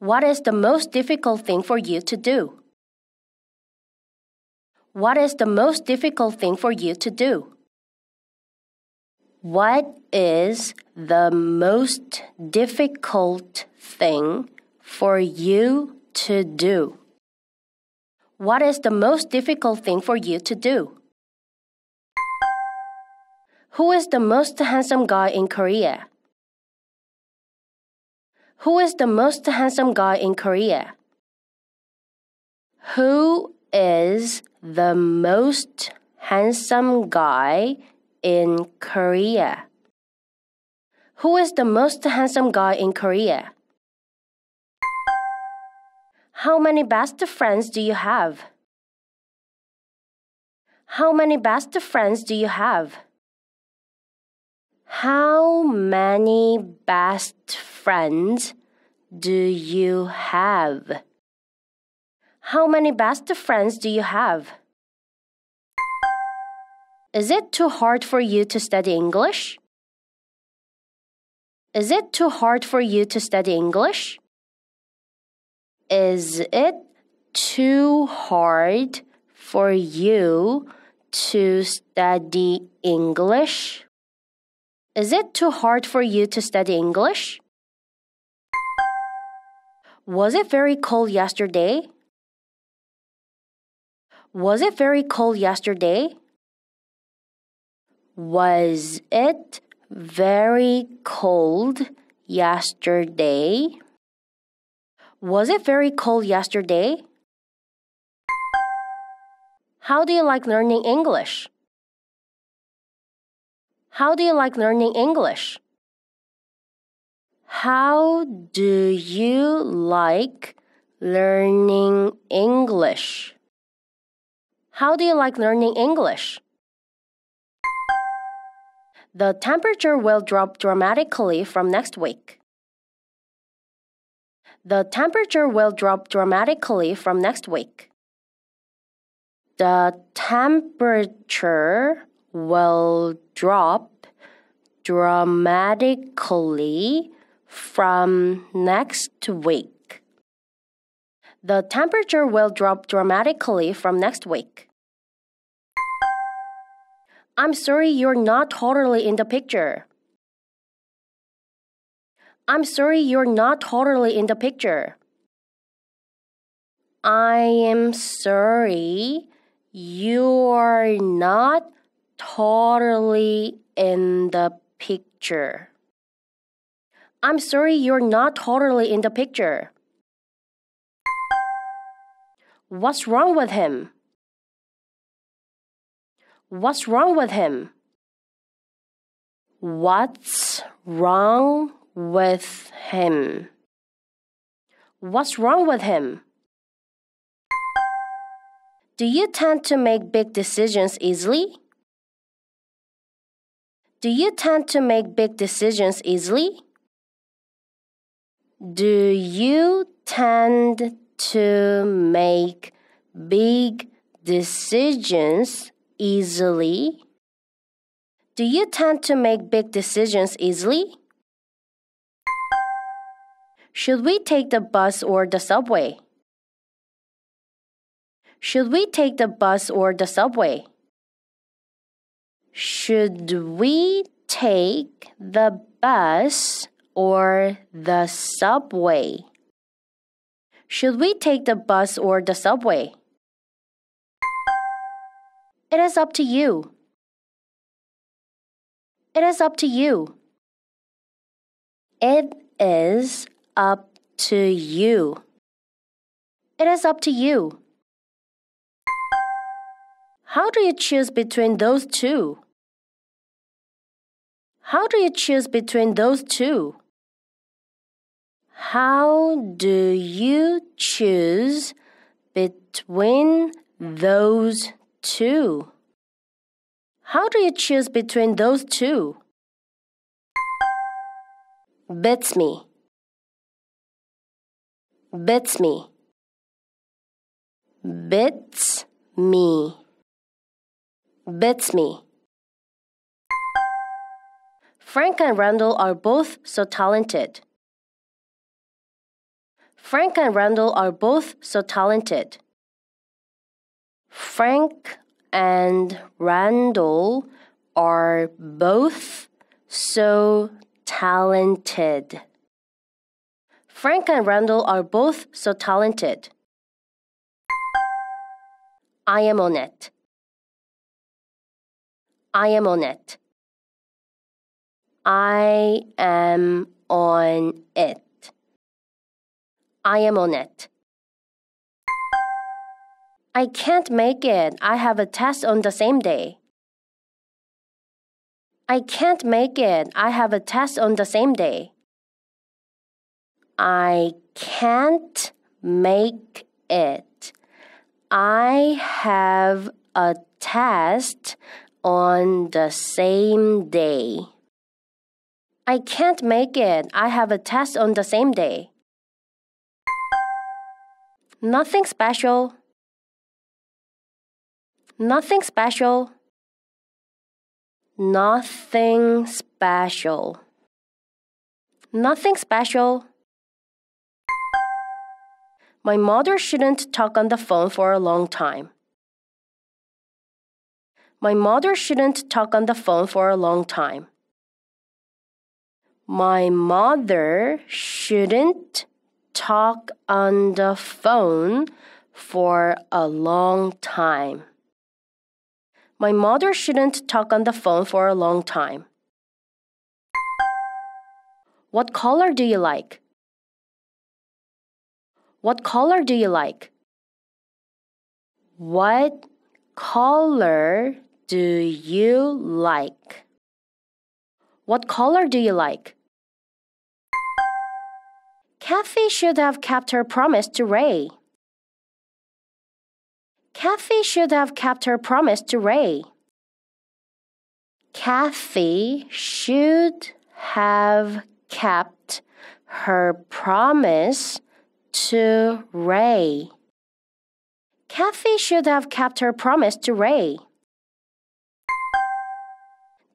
What is the most difficult thing for you to do? What is the most difficult thing for you to do? What is the most difficult thing for you to do? What is the most difficult thing for you to do? Who is the most handsome guy in Korea? Who is the most handsome guy in Korea? Who is the most handsome guy in Korea? Who is the most handsome guy in Korea? How many best friends do you have? How many best friends do you have? How many best friends do you have? How many best friends do you have? Is it too hard for you to study English? Is it too hard for you to study English? Is it too hard for you to study English? Is it too hard for you to study English? Was it very cold yesterday? Was it very cold yesterday? Was it very cold yesterday? Was it very cold yesterday? How do you like learning English? How do you like learning English? How do you like learning English? How do you like learning English? The temperature will drop dramatically from next week. The temperature will drop dramatically from next week. The temperature will drop dramatically from next week. The temperature will drop dramatically from next week. I'm sorry you're not totally in the picture. I'm sorry you're not totally in the picture. I am sorry you're not totally in the picture. I'm sorry you're not totally in the picture. What's wrong with him? What's wrong with him? What's wrong with him? What's wrong with him? Do you tend to make big decisions easily? Do you tend to make big decisions easily? Do you tend to make big decisions easily? Do you tend to make big decisions easily? Should we take the bus or the subway? Should we take the bus or the subway? Should we take the bus or the subway? Should we take the bus or the subway? It is up to you. It is up to you. It is up to you. It is up to you. How do you choose between those two? How do you choose between those two? How do you choose between those two. How do you choose between those two? Bits me. Bits me. Bits me. Bits me. Frank and Randall are both so talented. Frank and Randall are both so talented. Frank and Randall are both so talented. Frank and Randall are both so talented. I am on it. I am on it. I am on it. I am on it. I can't make it. I have a test on the same day. I can't make it. I have a test on the same day. I can't make it. I have a test on the same day. I can't make it. I have a test on the same day. Nothing special. Nothing special. Nothing special. Nothing special. My mother shouldn't talk on the phone for a long time. My mother shouldn't talk on the phone for a long time. My mother shouldn't talk on the phone for a long time. My mother shouldn't talk on the phone for a long time. What color do you like? What color do you like? What color do you like? What color do you like? Kathy should have kept her promise to Ray. Kathy should have kept her promise to Ray. Kathy should have kept her promise to Ray. Kathy should have kept her promise to Ray.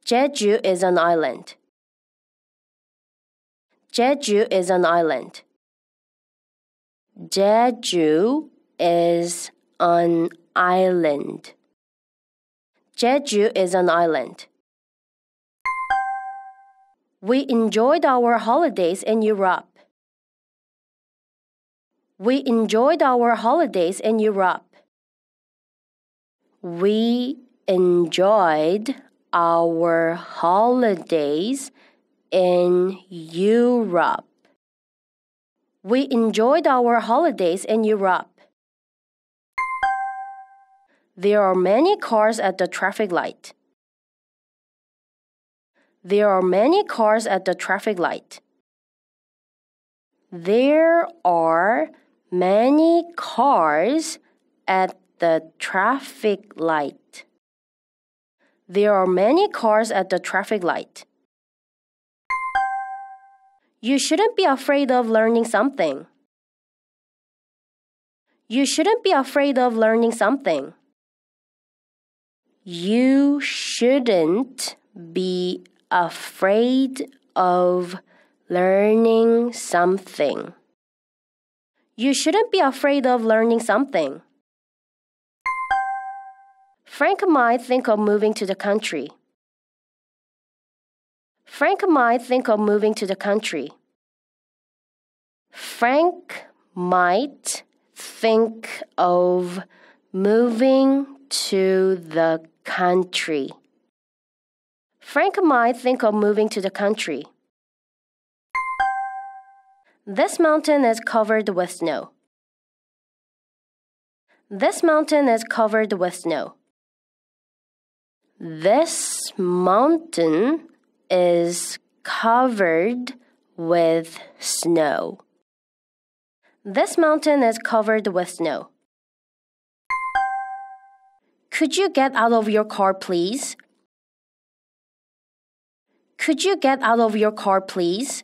Jeju is an island. Jeju is an island. Jeju is an island. Jeju is an island. We enjoyed our holidays in Europe. We enjoyed our holidays in Europe. We enjoyed our holidays in Europe. We enjoyed our holidays in Europe. There are many cars at the traffic light. There are many cars at the traffic light. There are many cars at the traffic light. There are many cars at the traffic light. You shouldn't be afraid of learning something. You shouldn't be afraid of learning something. You shouldn't be afraid of learning something. You shouldn't be afraid of learning something. Frank might think of moving to the country. Frank might think of moving to the country. Frank might think of moving to the country. Frank might think of moving to the country. This mountain is covered with snow. This mountain is covered with snow. This mountain is covered with snow. This mountain is covered with snow. Could you get out of your car, please? Could you get out of your car, please?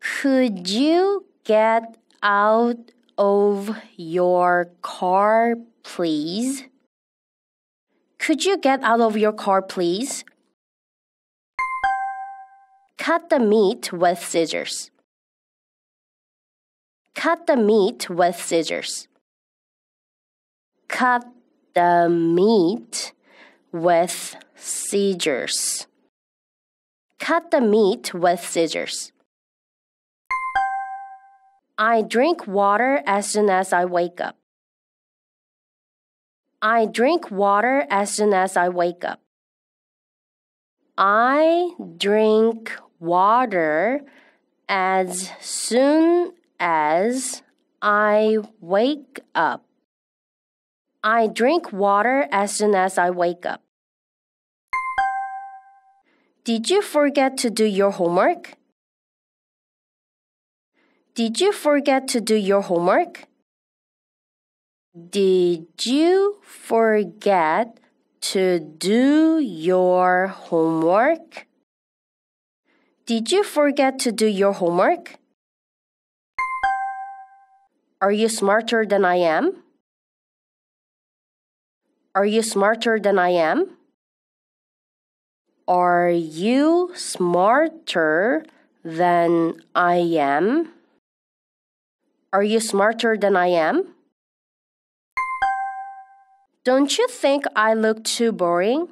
Could you get out of your car, please? Could you get out of your car, please? Cut the meat with scissors. Cut the meat with scissors. Cut the meat with scissors. Cut the meat with scissors. I drink water as soon as I wake up. I drink water as soon as I wake up. I drink water as soon as I wake up. I drink water as soon as I wake up. Did you forget to do your homework? Did you forget to do your homework? Did you forget to do your homework? Did you forget to do your homework? Are you smarter than I am? Are you smarter than I am? Are you smarter than I am? Are you smarter than I am? Don't you think I look too boring?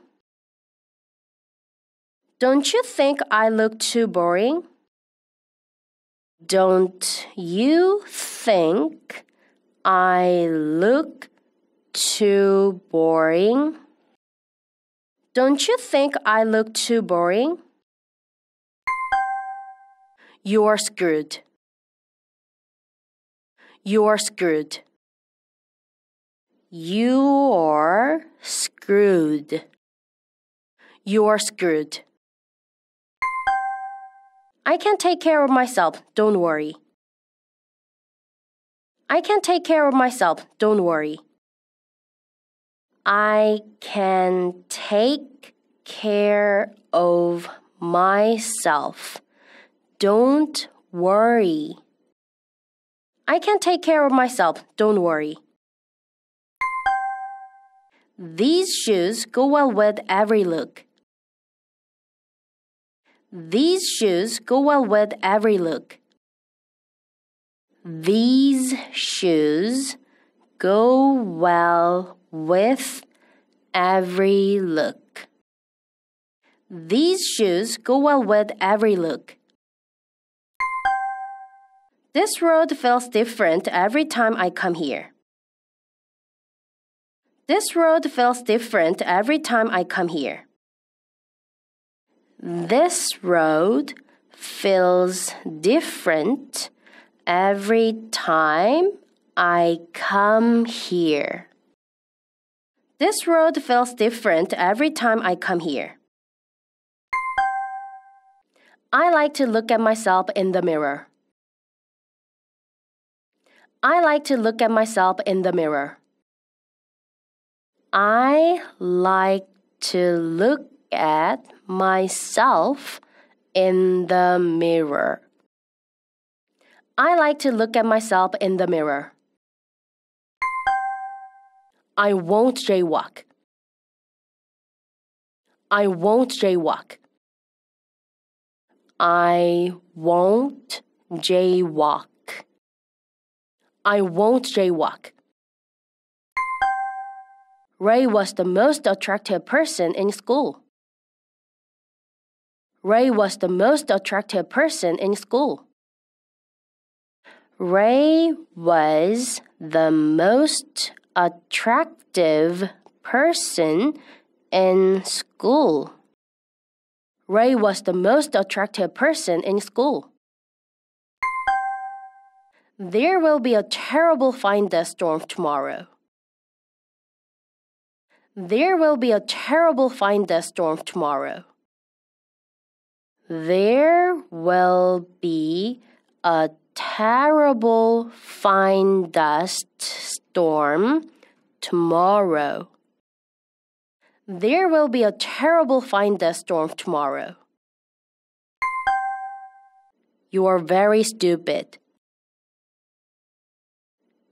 Don't you think I look too boring? Don't you think I look too boring? Don't you think I look too boring? You're screwed. You're screwed. You're screwed. You're screwed. I can take care of myself, don't worry. I can take care of myself, don't worry. I can take care of myself, don't worry. I can take care of myself, don't worry. These shoes go well with every look. These shoes go well with every look. These shoes go well with every look. These shoes go well with every look. This road feels different every time I come here. This road feels different every time I come here. This road feels different every time I come here. This road feels different every time I come here. I like to look at myself in the mirror. I like to look at myself in the mirror. I like to look at myself in the mirror. I like to look at myself in the mirror. I won't jaywalk. I won't jaywalk. I won't jaywalk. I won't jaywalk. Ray was the most attractive person in school. Ray was the most attractive person in school. Ray was the most attractive person in school. Ray was the most attractive person in school. There will be a terrible fine dust storm tomorrow. There will be a terrible fine dust storm tomorrow. There will be a terrible fine dust storm tomorrow. There will be a terrible fine dust storm tomorrow. You are very stupid.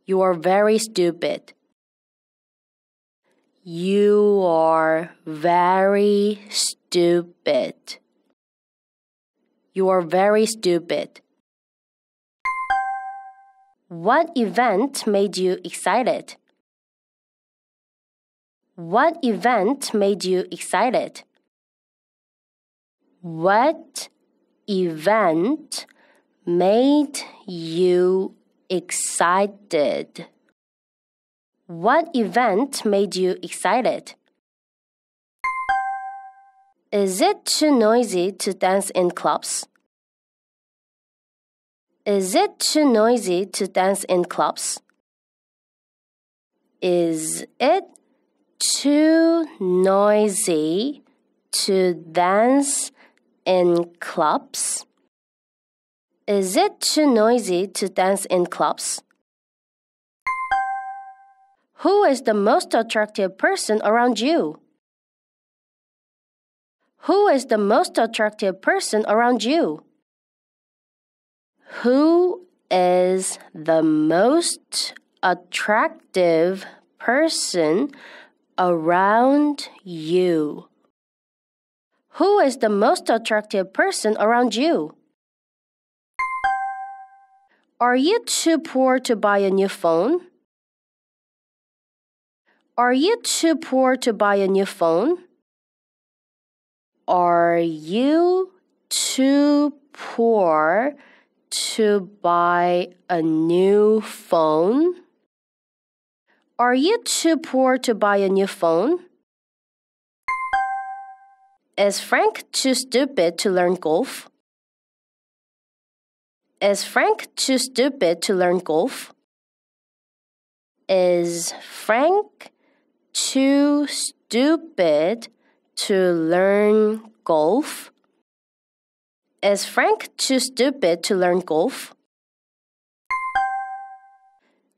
You are very stupid. You are very stupid. You are very stupid. What event made you excited? What event made you excited? What event made you excited? What event made you excited? Is it too noisy to dance in clubs? Is it too noisy to dance in clubs? Is it too noisy to dance in clubs? Is it too noisy to dance in clubs? Who is the most attractive person around you? Who is the most attractive person around you? Who is the most attractive person around you? Who is the most attractive person around you? Are you too poor to buy a new phone? Are you too poor to buy a new phone? Are you too poor to buy a new phone? Are you too poor to buy a new phone? Is Frank too stupid to learn golf? Is Frank too stupid to learn golf? Is Frank too stupid to learn golf? Is Frank too stupid to learn golf?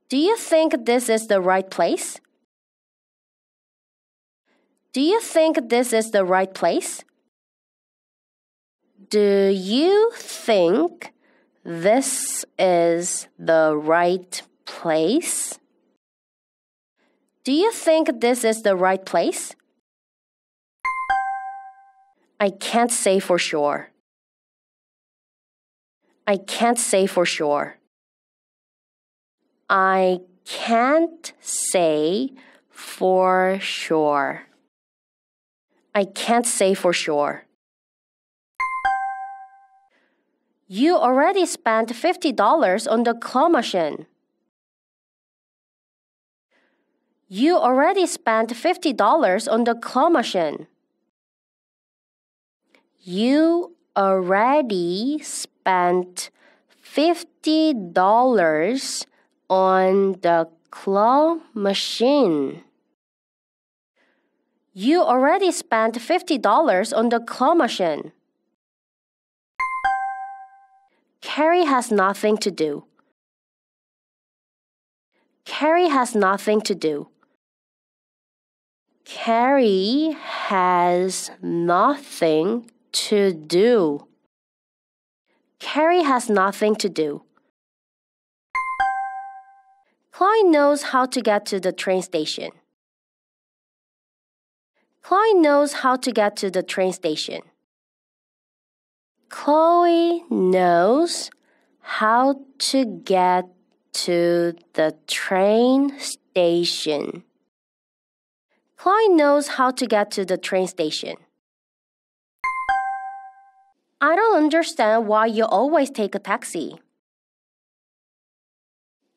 Do you think this is the right place? Do you think this is the right place? Do you think this is the right place? Do you think this is the right place? I can't say for sure. I can't say for sure. I can't say for sure. I can't say for sure. You already spent $50 on the claw machine. You already spent $50 on the claw machine. You already spent $50 on the claw machine. You already spent $50 on the claw machine. Carrie has nothing to do. Carrie has nothing to do. Carrie has nothing to do. Carrie has nothing to do. Chloe knows how to get to the train station. Chloe knows how to get to the train station. Chloe knows how to get to the train station. Chloe knows how to get to the train station. I don't understand why you always take a taxi.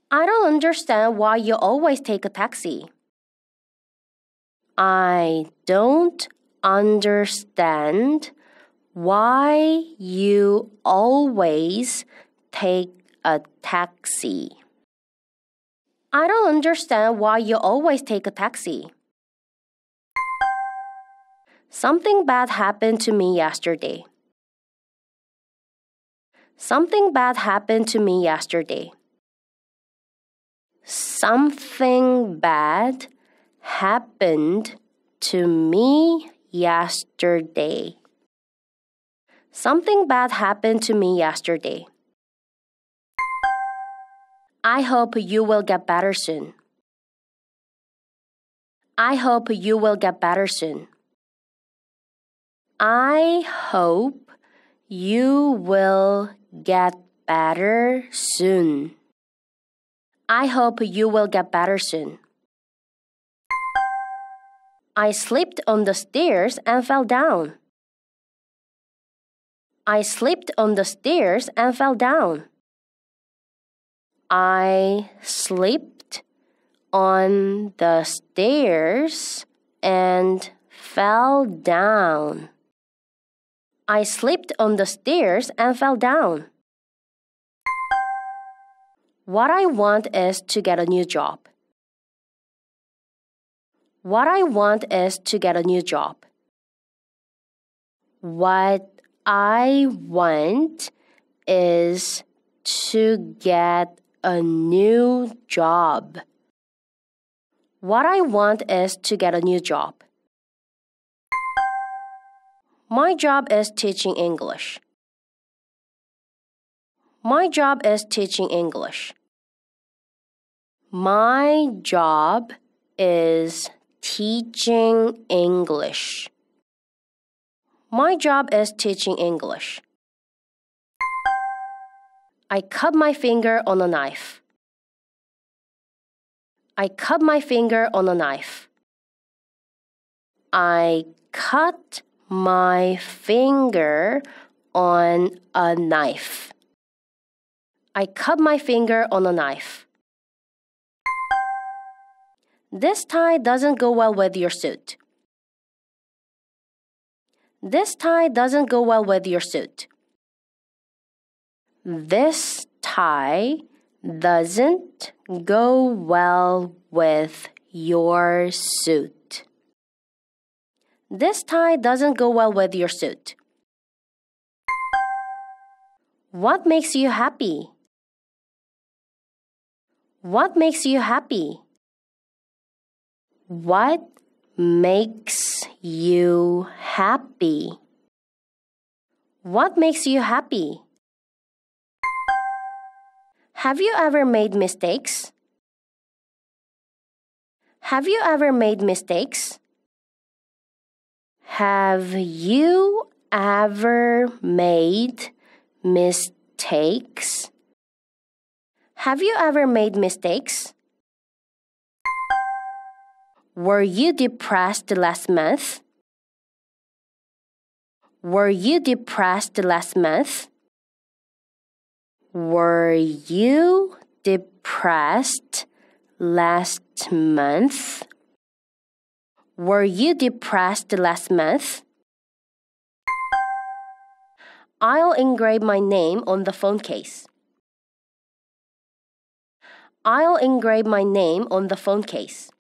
I don't understand why you always take a taxi. I don't understand why you always take a taxi. I don't understand why you always take a taxi. Something bad happened to me yesterday. Something bad happened to me yesterday. Something bad happened to me yesterday. Something bad happened to me yesterday. I hope you will get better soon. I hope you will get better soon. I hope You will get better soon. I hope you will get better soon. I slipped on the stairs and fell down. I slipped on the stairs and fell down. I slipped on the stairs and fell down. I slipped on the stairs and fell down. What I want is to get a new job. What I want is to get a new job. What I want is to get a new job. What I want is to get a new job. My job is teaching English. My job is teaching English. My job is teaching English. My job is teaching English. I cut my finger on a knife. I cut my finger on a knife. I cut my finger on a knife. I cut my finger on a knife. This tie doesn't go well with your suit. This tie doesn't go well with your suit. This tie doesn't go well with your suit. This tie doesn't go well with your suit. What makes you happy? What makes you happy? What makes you happy? What makes you happy? Have you ever made mistakes? Have you ever made mistakes? Have you ever made mistakes? Have you ever made mistakes? Were you depressed last month? Were you depressed last month? Were you depressed last month? Were you depressed last month? I'll engrave my name on the phone case. I'll engrave my name on the phone case.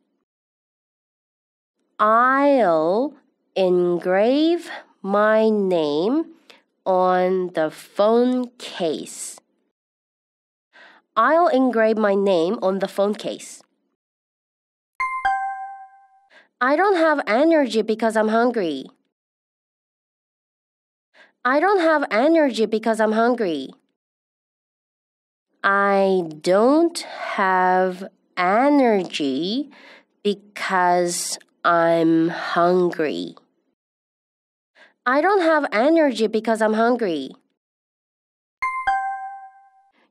I'll engrave my name on the phone case. I'll engrave my name on the phone case. I don't have energy because I'm hungry. I don't have energy because I'm hungry. I don't have energy because I'm hungry. I don't have energy because I'm hungry.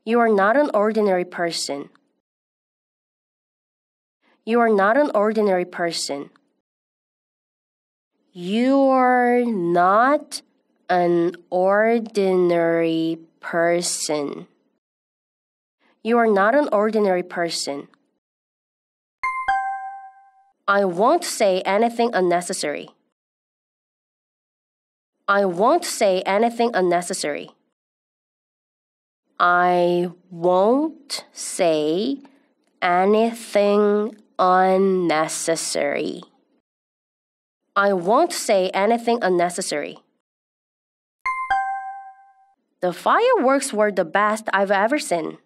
You are not an ordinary person. You are not an ordinary person. You are not an ordinary person. You are not an ordinary person. I won't say anything unnecessary. I won't say anything unnecessary. I won't say anything unnecessary. I won't say anything unnecessary. The fireworks were the best I've ever seen.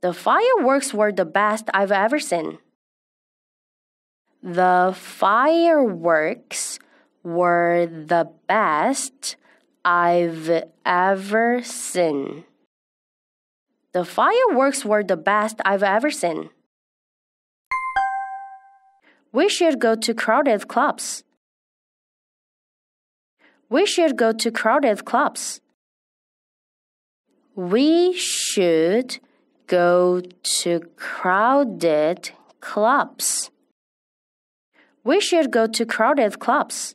The fireworks were the best I've ever seen. The fireworks were the best I've ever seen. The fireworks were the best I've ever seen. We should go to crowded clubs. We should go to crowded clubs. We should go to crowded clubs. We should go to crowded clubs.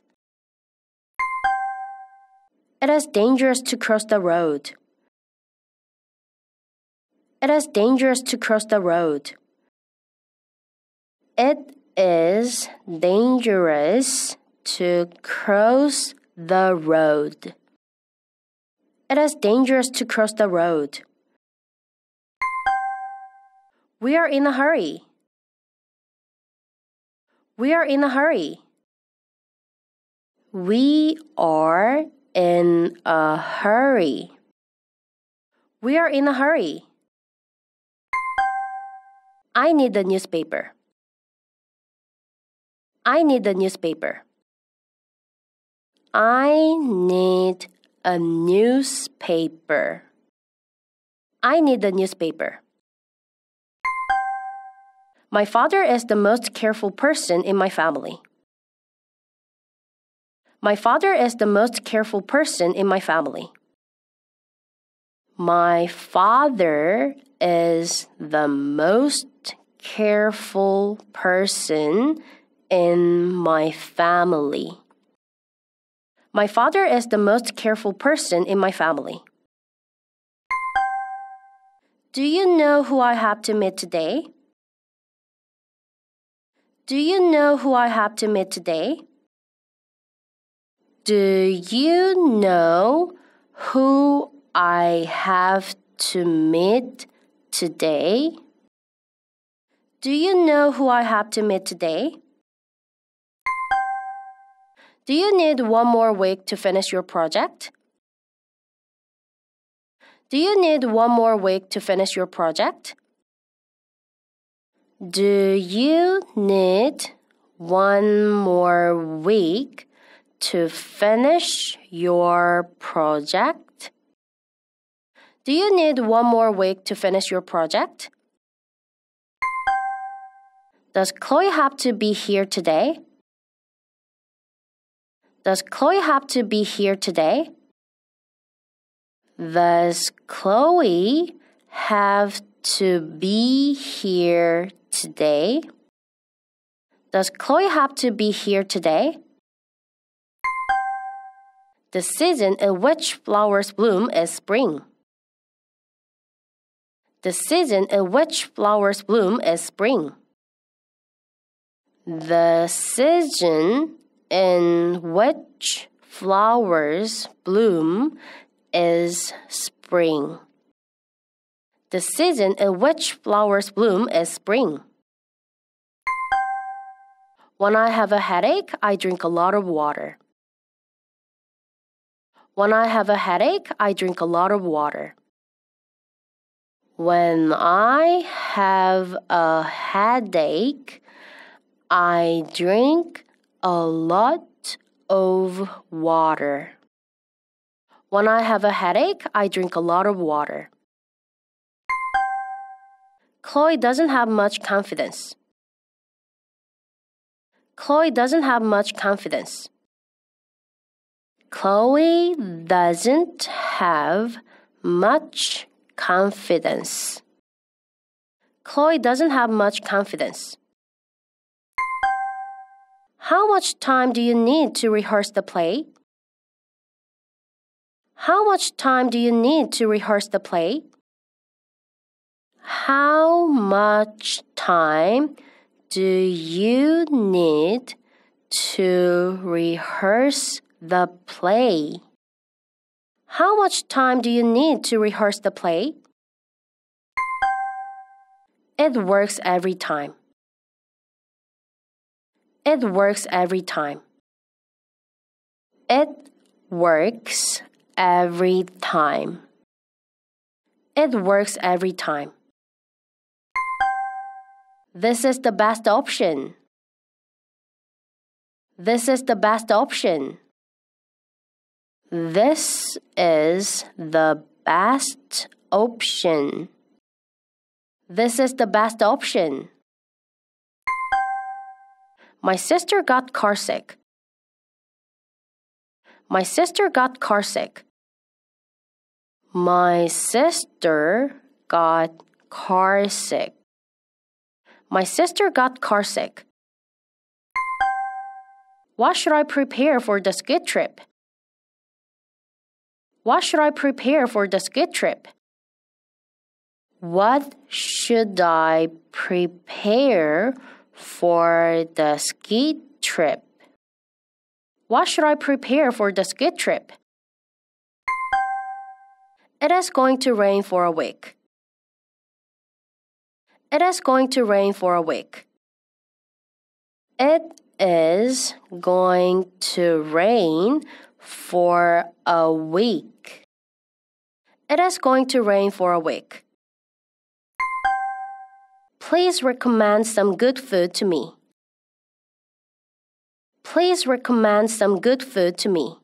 It is dangerous to cross the road. It is dangerous to cross the road. It is dangerous to cross the road. It is dangerous to cross the road. We are in a hurry. We are in a hurry. We are in a hurry. We are in a hurry. I need the newspaper. I need the newspaper. I need a newspaper. I need the newspaper. My father is the most careful person in my family. My father is the most careful person in my family. My father is the most careful person in my family. My father is the most careful person in my family. Do you know who I have to meet today? Do you know who I have to meet today? Do you know who I have to meet today? Do you know who I have to meet today? Do you need one more week to finish your project? Do you need one more week to finish your project? Do you need one more week to finish your project? Do you need one more week to finish your project? Does Chloe have to be here today? Does Chloe have to be here today? Does Chloe have to be here today? Does Chloe have to be here today? The season in which flowers bloom is spring. The season in which flowers bloom is spring. The season in which flowers bloom is spring. The season in which flowers bloom is spring. When I have a headache, I drink a lot of water. When I have a headache, I drink a lot of water. When I have a headache, I drink a lot of water. When I have a headache, I drink a lot of water. Chloe doesn't have much confidence. Chloe doesn't have much confidence. Chloe doesn't have much confidence. Chloe doesn't have much confidence. How much time do you need to rehearse the play? How much time do you need to rehearse the play? How much time do you need to rehearse the play? How much time do you need to rehearse the play? It works every time. It works every time. It works every time. It works every time. This is the best option. This is the best option. This is the best option. This is the best option. My sister got carsick. My sister got carsick. My sister got carsick. My sister got carsick. What should I prepare for the ski trip? What should I prepare for the ski trip? What should I prepare for the ski trip? What should I prepare for the ski trip? It is going to rain for a week. It is going to rain for a week. It is going to rain for a week. It is going to rain for a week. Please recommend some good food to me. Please recommend some good food to me.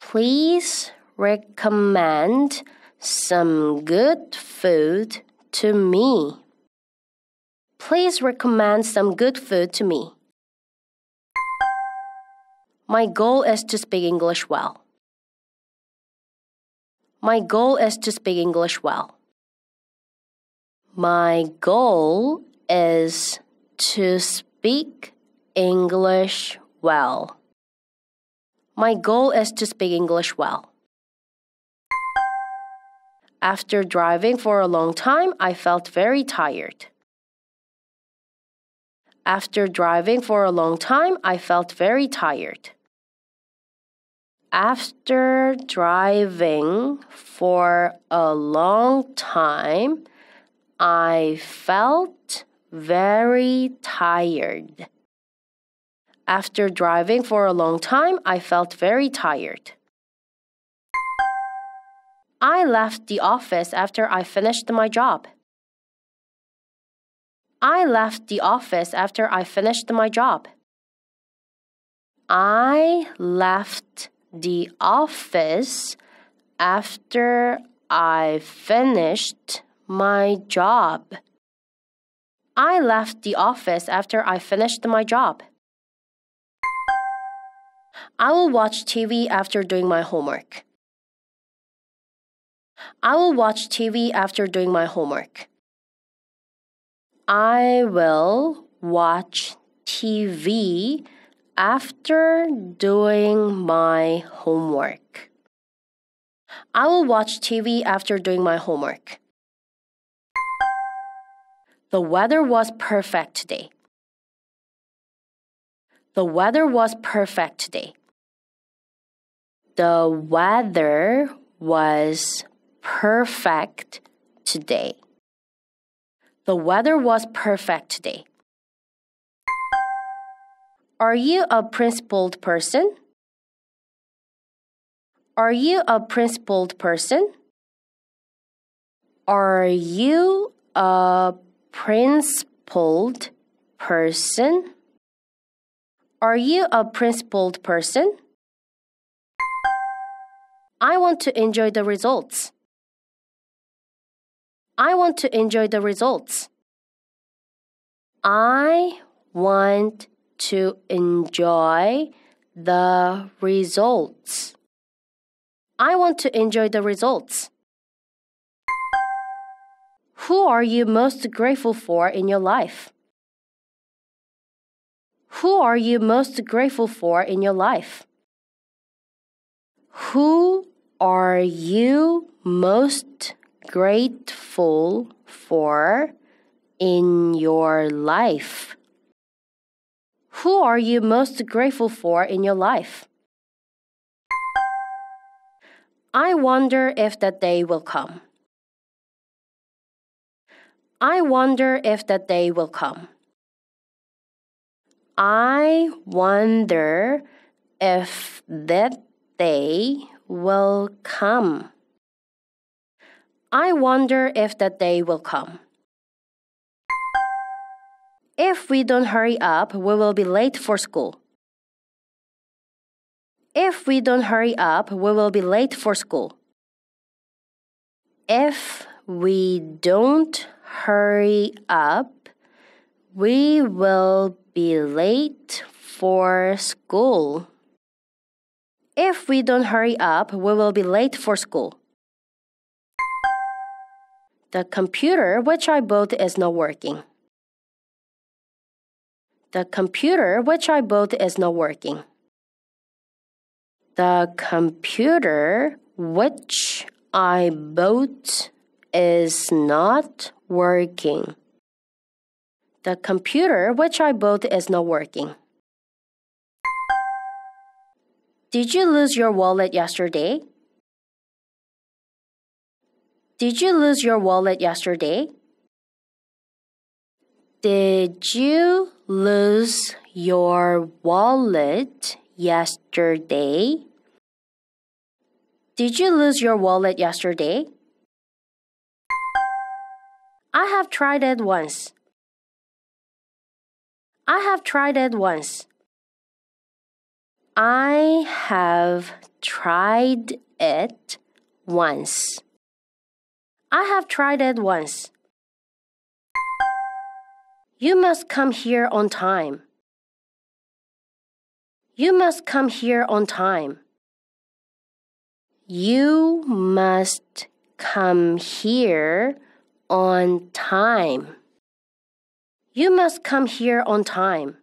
Please recommend some good food to me. Please recommend some good food to me. My goal is to speak English well. My goal is to speak English well. My goal is to speak English well. My goal is to speak English well. After driving for a long time, I felt very tired. After driving for a long time, I felt very tired. After driving for a long time, I felt very tired. After driving for a long time, I felt very tired. I left the office after I finished my job. I left the office after I finished my job. I left the office after I finished my job. I left the office after I finished my job. I will watch TV after doing my homework. I will watch TV after doing my homework. I will watch TV after doing my homework. I will watch TV after doing my homework. The weather was perfect today. The weather was perfect today. The weather was perfect today. The weather was perfect today. Are you a principled person? Are you a principled person? Are you a principled person? Are you a principled person? I want to enjoy the results. I want to enjoy the results. I want to enjoy the results. I want to enjoy the results. Who are you most grateful for in your life? Who are you most grateful for in your life? Who are you most grateful for in your life? Who are you most grateful for in your life? I wonder if that day will come. I wonder if that day will come. I wonder if that day will come. I wonder if that day will come. If we don't hurry up, we will be late for school. If we don't hurry up, we will be late for school. If we don't hurry up, we will be late for school. If we don't hurry up, we will be late for school. The computer which I bought is not working. The computer which I bought is not working. The computer which I bought is not working. The computer which I bought is not working. Did you lose your wallet yesterday? Did you lose your wallet yesterday? Did you lose your wallet yesterday? Did you lose your wallet yesterday? I have tried it once. I have tried it once. I have tried it once. I have tried it once. You must come here on time. You must come here on time. You must come here on time. You must come here on time.